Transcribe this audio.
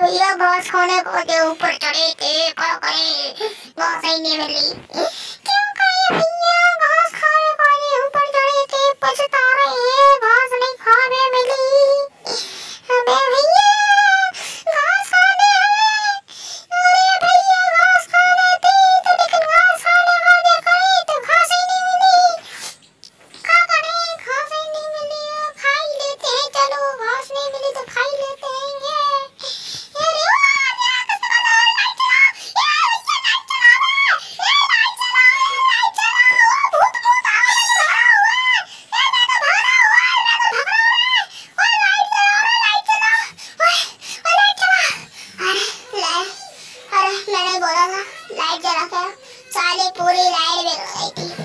भैया घास होने को के ऊपर चढ़े थे पर कहीं घास ही। नहीं मिली रहा था लाइट जला के। सारी पूरी लाइट बिगड़ गई थी